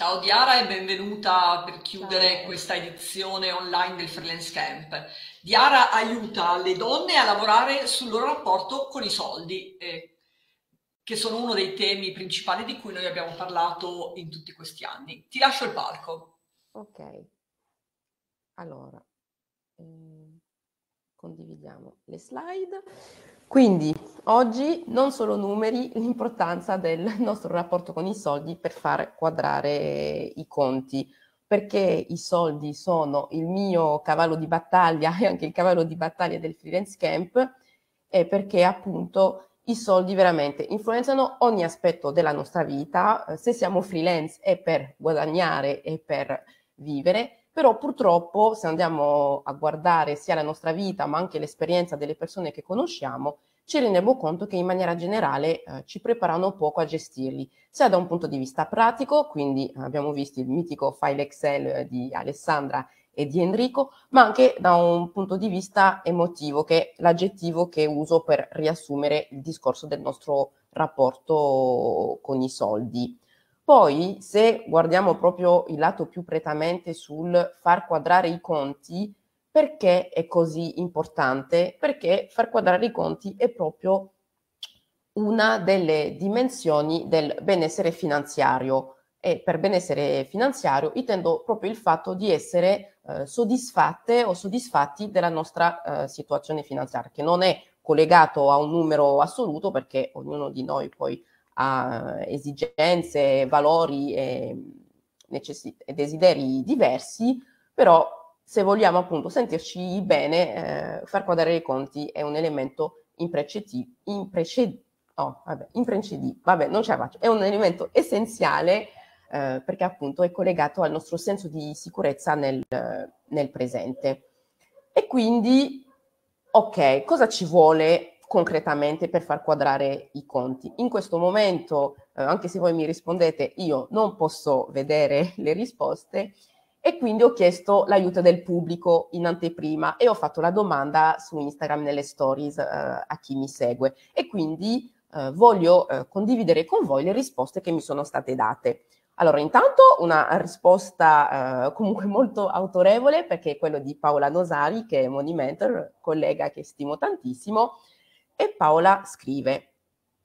Ciao Diara e benvenuta per chiudere Ciao. questa edizione online del Freelance Camp. Diara aiuta le donne a lavorare sul loro rapporto con i soldi, eh, che sono uno dei temi principali di cui noi abbiamo parlato in tutti questi anni. Ti lascio il palco. Ok, allora eh, condividiamo le slide. Quindi oggi non solo numeri, l'importanza del nostro rapporto con i soldi per far quadrare i conti, perché i soldi sono il mio cavallo di battaglia e anche il cavallo di battaglia del freelance camp, e perché appunto i soldi veramente influenzano ogni aspetto della nostra vita, se siamo freelance è per guadagnare e per vivere, però purtroppo se andiamo a guardare sia la nostra vita ma anche l'esperienza delle persone che conosciamo, ci rendiamo conto che in maniera generale eh, ci preparano poco a gestirli, sia da un punto di vista pratico, quindi abbiamo visto il mitico file Excel di Alessandra e di Enrico, ma anche da un punto di vista emotivo, che è l'aggettivo che uso per riassumere il discorso del nostro rapporto con i soldi. Poi, se guardiamo proprio il lato più prettamente sul far quadrare i conti, perché è così importante? Perché far quadrare i conti è proprio una delle dimensioni del benessere finanziario e per benessere finanziario intendo proprio il fatto di essere eh, soddisfatte o soddisfatti della nostra eh, situazione finanziaria, che non è collegato a un numero assoluto perché ognuno di noi poi ha esigenze, valori e, necessi- e desideri diversi, però se vogliamo appunto sentirci bene, eh, far quadrare i conti è un elemento imprescindibile, impreced- oh, vabbè, imprescindibile, vabbè, non ce la faccio, è un elemento essenziale eh, perché appunto è collegato al nostro senso di sicurezza nel, nel presente. E quindi, ok, cosa ci vuole concretamente per far quadrare i conti. In questo momento, eh, anche se voi mi rispondete, io non posso vedere le risposte e quindi ho chiesto l'aiuto del pubblico in anteprima e ho fatto la domanda su Instagram nelle stories eh, a chi mi segue e quindi eh, voglio eh, condividere con voi le risposte che mi sono state date. Allora, intanto una risposta eh, comunque molto autorevole perché è quello di Paola Nosari, che è Money Mentor, collega che stimo tantissimo, e Paola scrive,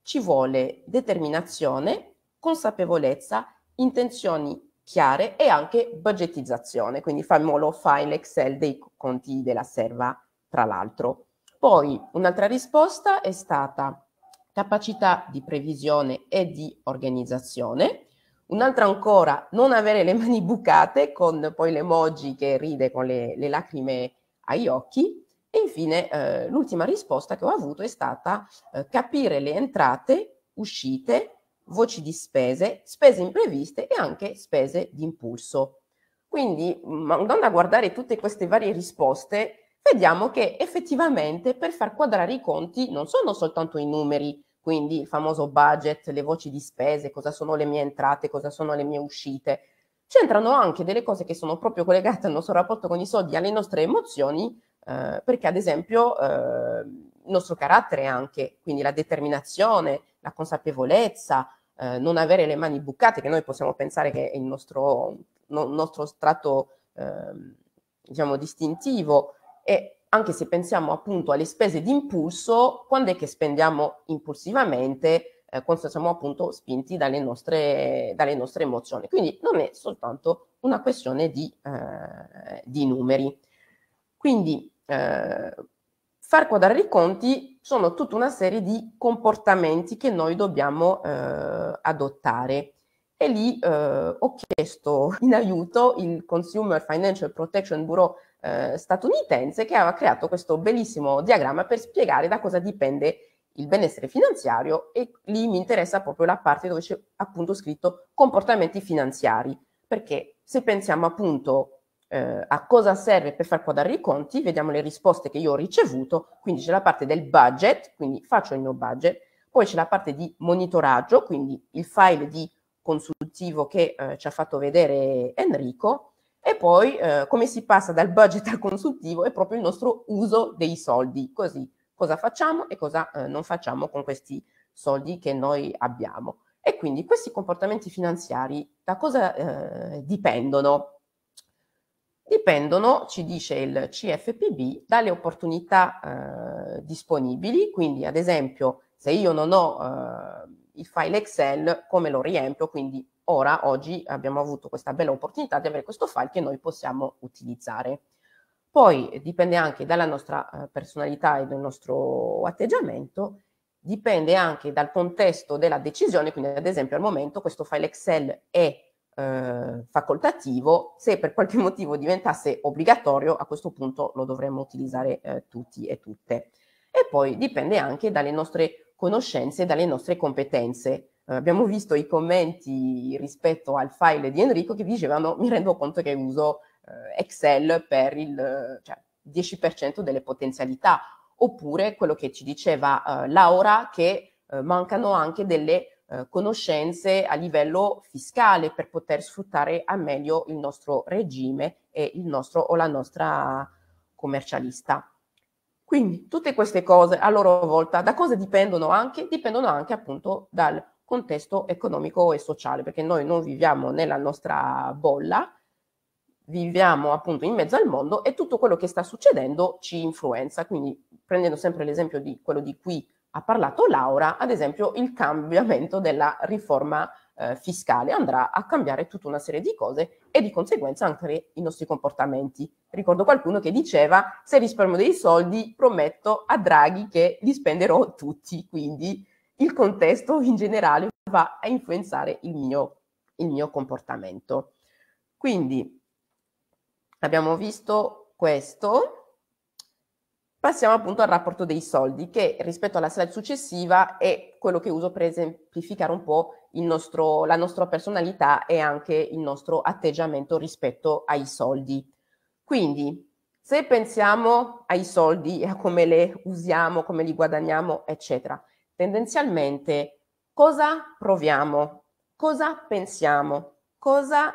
ci vuole determinazione, consapevolezza, intenzioni chiare e anche budgetizzazione, quindi famolo file Excel dei conti della serva, tra l'altro. Poi un'altra risposta è stata capacità di previsione e di organizzazione. Un'altra ancora, non avere le mani bucate, con poi l'emoji che ride con le, le lacrime agli occhi. E infine eh, l'ultima risposta che ho avuto è stata eh, capire le entrate, uscite, voci di spese, spese impreviste e anche spese di impulso. Quindi andando a guardare tutte queste varie risposte, vediamo che effettivamente per far quadrare i conti non sono soltanto i numeri, quindi il famoso budget, le voci di spese, cosa sono le mie entrate, cosa sono le mie uscite. C'entrano anche delle cose che sono proprio collegate al nostro rapporto con i soldi, alle nostre emozioni, eh, perché ad esempio eh, il nostro carattere anche, quindi la determinazione, la consapevolezza, eh, non avere le mani bucate, che noi possiamo pensare che è il nostro, no, nostro strato ehm, diciamo distintivo e anche se pensiamo appunto alle spese di impulso, quando è che spendiamo impulsivamente, eh, quando siamo appunto spinti dalle nostre, dalle nostre emozioni. Quindi non è soltanto una questione di, eh, di numeri. Quindi eh, far quadrare i conti sono tutta una serie di comportamenti che noi dobbiamo eh, adottare. E lì eh, ho chiesto in aiuto il Consumer Financial Protection Bureau eh, statunitense che aveva creato questo bellissimo diagramma per spiegare da cosa dipende il benessere finanziario e lì mi interessa proprio la parte dove c'è appunto scritto comportamenti finanziari, perché se pensiamo appunto eh, a cosa serve per far quadrare i conti, vediamo le risposte che io ho ricevuto, quindi c'è la parte del budget, quindi faccio il mio budget, poi c'è la parte di monitoraggio, quindi il file di consultivo che eh, ci ha fatto vedere Enrico, e poi eh, come si passa dal budget al consultivo è proprio il nostro uso dei soldi, così cosa facciamo e cosa eh, non facciamo con questi soldi che noi abbiamo. E quindi questi comportamenti finanziari da cosa eh, dipendono? Dipendono, ci dice il CFPB, dalle opportunità eh, disponibili, quindi ad esempio se io non ho eh, il file Excel, come lo riempio? Quindi ora, oggi, abbiamo avuto questa bella opportunità di avere questo file che noi possiamo utilizzare. Poi dipende anche dalla nostra eh, personalità e dal nostro atteggiamento, dipende anche dal contesto della decisione, quindi ad esempio al momento questo file Excel è eh, facoltativo, se per qualche motivo diventasse obbligatorio, a questo punto lo dovremmo utilizzare eh, tutti e tutte. E poi dipende anche dalle nostre conoscenze dalle nostre competenze. Eh, abbiamo visto i commenti rispetto al file di Enrico che dicevano mi rendo conto che uso eh, Excel per il cioè, 10% delle potenzialità, oppure quello che ci diceva eh, Laura che eh, mancano anche delle eh, conoscenze a livello fiscale per poter sfruttare al meglio il nostro regime e il nostro o la nostra commercialista. Quindi tutte queste cose a loro volta da cosa dipendono anche? Dipendono anche appunto dal contesto economico e sociale, perché noi non viviamo nella nostra bolla, viviamo appunto in mezzo al mondo e tutto quello che sta succedendo ci influenza. Quindi prendendo sempre l'esempio di quello di cui ha parlato Laura, ad esempio il cambiamento della riforma eh, fiscale andrà a cambiare tutta una serie di cose e di conseguenza anche i nostri comportamenti. Ricordo qualcuno che diceva se risparmio dei soldi prometto a Draghi che li spenderò tutti, quindi il contesto in generale va a influenzare il mio, il mio comportamento. Quindi abbiamo visto questo. Passiamo appunto al rapporto dei soldi, che rispetto alla slide successiva è quello che uso per esemplificare un po' nostro, la nostra personalità e anche il nostro atteggiamento rispetto ai soldi. Quindi, se pensiamo ai soldi e a come le usiamo, come li guadagniamo, eccetera, tendenzialmente cosa proviamo? Cosa pensiamo? Cosa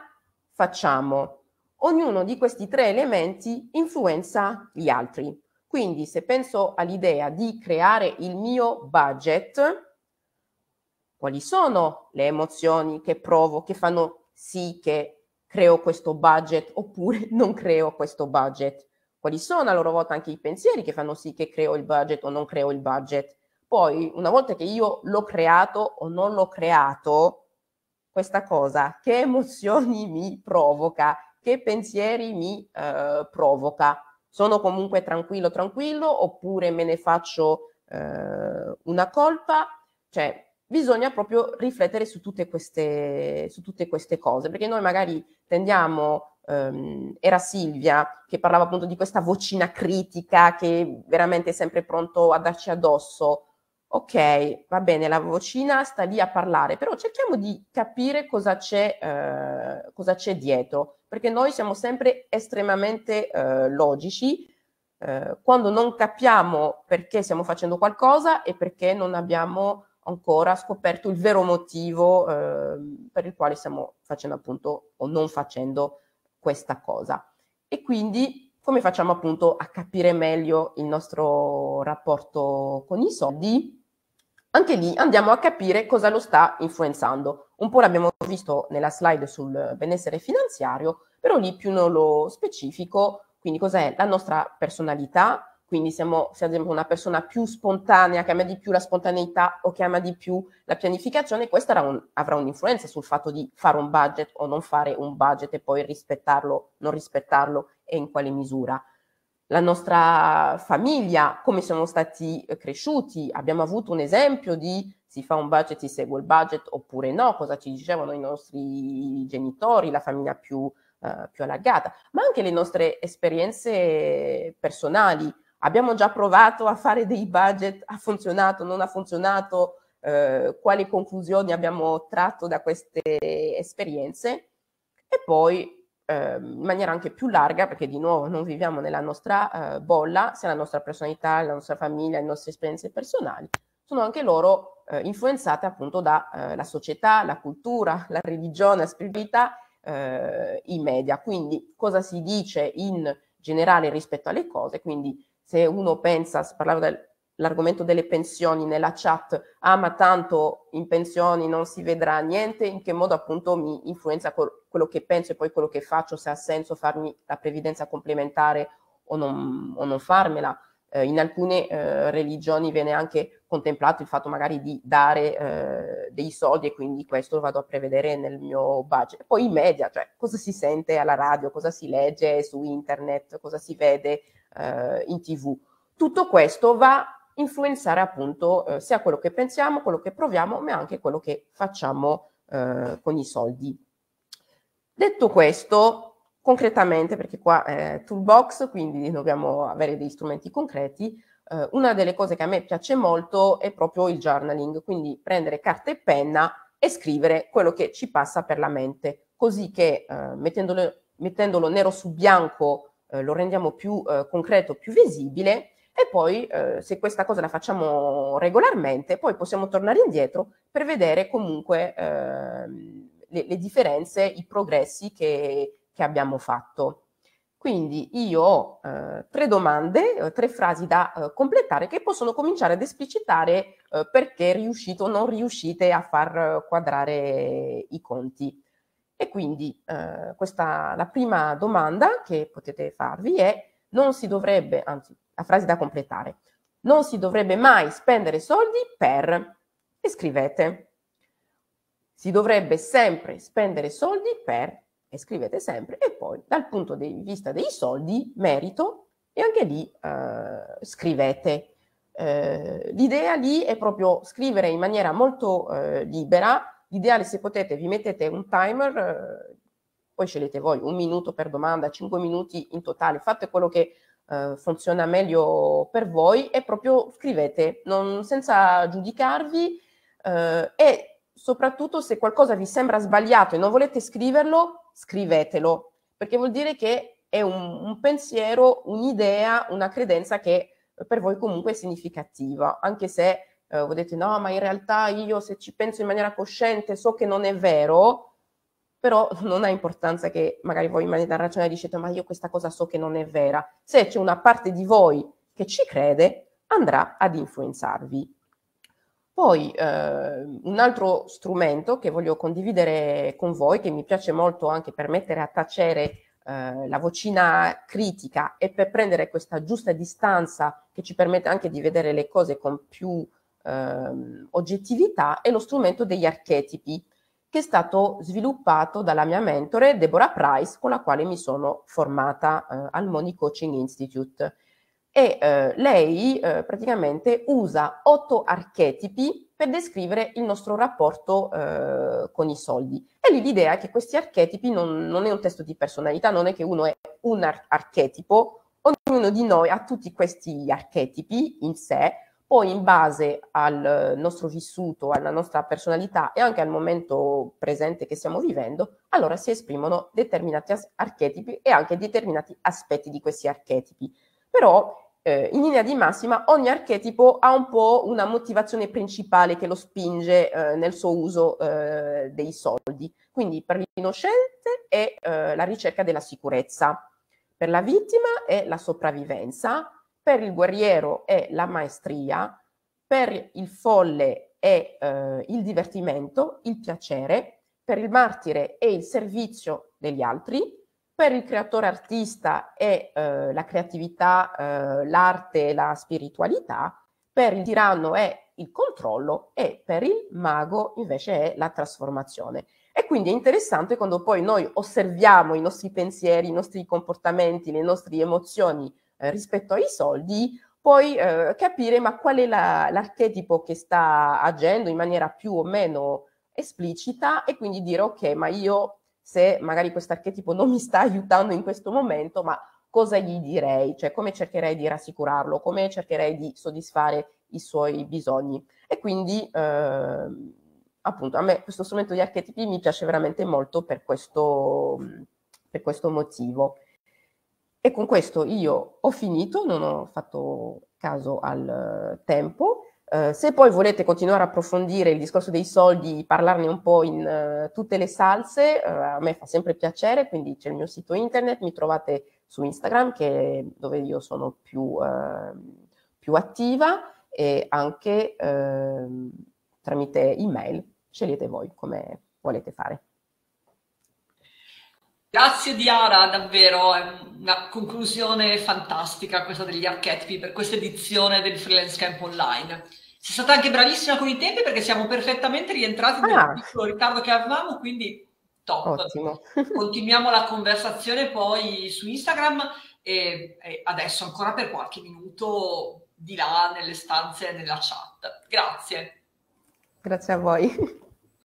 facciamo? Ognuno di questi tre elementi influenza gli altri. Quindi se penso all'idea di creare il mio budget, quali sono le emozioni che provo, che fanno sì che creo questo budget oppure non creo questo budget? Quali sono a loro volta anche i pensieri che fanno sì che creo il budget o non creo il budget? Poi, una volta che io l'ho creato o non l'ho creato, questa cosa, che emozioni mi provoca, che pensieri mi eh, provoca? Sono comunque tranquillo, tranquillo, oppure me ne faccio eh, una colpa, cioè bisogna proprio riflettere su tutte queste, su tutte queste cose, perché noi magari tendiamo, ehm, era Silvia che parlava appunto di questa vocina critica che veramente è sempre pronto a darci addosso, ok, va bene, la vocina sta lì a parlare, però cerchiamo di capire cosa c'è, eh, cosa c'è dietro, perché noi siamo sempre estremamente eh, logici eh, quando non capiamo perché stiamo facendo qualcosa e perché non abbiamo ancora scoperto il vero motivo ehm, per il quale stiamo facendo appunto o non facendo questa cosa. E quindi come facciamo appunto a capire meglio il nostro rapporto con i soldi? Anche lì andiamo a capire cosa lo sta influenzando. Un po' l'abbiamo visto nella slide sul benessere finanziario, però lì più nello specifico, quindi cos'è la nostra personalità, quindi siamo, siamo una persona più spontanea, che ama di più la spontaneità o che ama di più la pianificazione, questa un, avrà un'influenza sul fatto di fare un budget o non fare un budget e poi rispettarlo, non rispettarlo e in quale misura la nostra famiglia, come siamo stati eh, cresciuti, abbiamo avuto un esempio di si fa un budget, si segue il budget oppure no, cosa ci dicevano i nostri genitori, la famiglia più, uh, più allargata, ma anche le nostre esperienze personali. Abbiamo già provato a fare dei budget, ha funzionato, non ha funzionato, uh, quali conclusioni abbiamo tratto da queste esperienze e poi Ehm, in maniera anche più larga, perché di nuovo non viviamo nella nostra eh, bolla, sia la nostra personalità, la nostra famiglia, le nostre esperienze personali, sono anche loro eh, influenzate appunto dalla eh, società, la cultura, la religione, la spiritualità, eh, i media. Quindi cosa si dice in generale rispetto alle cose, quindi se uno pensa, si parlava del l'argomento delle pensioni nella chat, ah ma tanto in pensioni non si vedrà niente, in che modo appunto mi influenza quello che penso e poi quello che faccio, se ha senso farmi la previdenza complementare o non, o non farmela. Eh, in alcune eh, religioni viene anche contemplato il fatto magari di dare eh, dei soldi e quindi questo lo vado a prevedere nel mio budget. Poi i media, cioè cosa si sente alla radio, cosa si legge su internet, cosa si vede eh, in tv. Tutto questo va influenzare appunto eh, sia quello che pensiamo, quello che proviamo, ma anche quello che facciamo eh, con i soldi. Detto questo, concretamente, perché qua è toolbox, quindi dobbiamo avere degli strumenti concreti, eh, una delle cose che a me piace molto è proprio il journaling, quindi prendere carta e penna e scrivere quello che ci passa per la mente, così che eh, mettendolo, mettendolo, nero su bianco eh, lo rendiamo più eh, concreto, più visibile e poi eh, se questa cosa la facciamo regolarmente, poi possiamo tornare indietro per vedere comunque ehm, le, le differenze, i progressi che, che abbiamo fatto. Quindi io ho eh, tre domande, eh, tre frasi da eh, completare che possono cominciare ad esplicitare eh, perché riuscite o non riuscite a far quadrare i conti. E quindi eh, questa, la prima domanda che potete farvi è non si dovrebbe, anzi la frase da completare, non si dovrebbe mai spendere soldi per, e scrivete, si dovrebbe sempre spendere soldi per, e scrivete sempre, e poi dal punto di vista dei soldi, merito, e anche lì eh, scrivete. Eh, l'idea lì è proprio scrivere in maniera molto eh, libera, l'ideale se potete vi mettete un timer, eh, poi scegliete voi un minuto per domanda, cinque minuti in totale, fate quello che eh, funziona meglio per voi e proprio scrivete non, senza giudicarvi eh, e soprattutto se qualcosa vi sembra sbagliato e non volete scriverlo, scrivetelo, perché vuol dire che è un, un pensiero, un'idea, una credenza che per voi comunque è significativa, anche se eh, voi dite no, ma in realtà io se ci penso in maniera cosciente so che non è vero, però non ha importanza che magari voi in maniera ragionale dicete ma io questa cosa so che non è vera. Se c'è una parte di voi che ci crede, andrà ad influenzarvi. Poi eh, un altro strumento che voglio condividere con voi, che mi piace molto anche per mettere a tacere eh, la vocina critica e per prendere questa giusta distanza che ci permette anche di vedere le cose con più eh, oggettività, è lo strumento degli archetipi che è stato sviluppato dalla mia mentore Deborah Price, con la quale mi sono formata eh, al Money Coaching Institute e eh, lei eh, praticamente usa otto archetipi per descrivere il nostro rapporto eh, con i soldi. E lì l'idea è che questi archetipi non, non, è un testo di personalità, non è che uno è un ar- archetipo, ognuno di noi ha tutti questi archetipi in sé, poi in base al nostro vissuto, alla nostra personalità e anche al momento presente che stiamo vivendo, allora si esprimono determinati archetipi e anche determinati aspetti di questi archetipi. Però eh, in linea di massima ogni archetipo ha un po' una motivazione principale che lo spinge eh, nel suo uso eh, dei soldi. Quindi per l'innocente è eh, la ricerca della sicurezza, per la vittima è la sopravvivenza, per il guerriero è la maestria, per il folle è eh, il divertimento, il piacere, per il martire è il servizio degli altri, per il creatore artista è eh, la creatività, eh, l'arte la spiritualità, per il tiranno è il controllo e per il mago invece è la trasformazione. E quindi è interessante quando poi noi osserviamo i nostri pensieri, i nostri comportamenti, le nostre emozioni eh, rispetto ai soldi, poi eh, capire ma qual è la, l'archetipo che sta agendo in maniera più o meno esplicita e quindi dire ok, ma io se magari questo archetipo non mi sta aiutando in questo momento, ma cosa gli direi? Cioè come cercherei di rassicurarlo, come cercherei di soddisfare i suoi bisogni. E quindi eh, appunto a me questo strumento di archetipi mi piace veramente molto per questo, per questo motivo. E con questo io ho finito, non ho fatto caso al tempo Uh, se poi volete continuare a approfondire il discorso dei soldi, parlarne un po' in uh, tutte le salse, uh, a me fa sempre piacere, quindi c'è il mio sito internet, mi trovate su Instagram che, dove io sono più, più attiva e anche eh, tramite email. Scegliete voi come volete fare. Grazie Diara, davvero, è una conclusione fantastica questa degli archetipi per questa edizione del Freelance Camp Online. Sei stata anche bravissima con i tempi perché siamo perfettamente rientrati nel ah. piccolo ritardo che avevamo, quindi top. Ottimo. Continuiamo la conversazione poi su Instagram e, e adesso ancora per qualche minuto di là nelle stanze e nella chat. Grazie. Grazie a voi.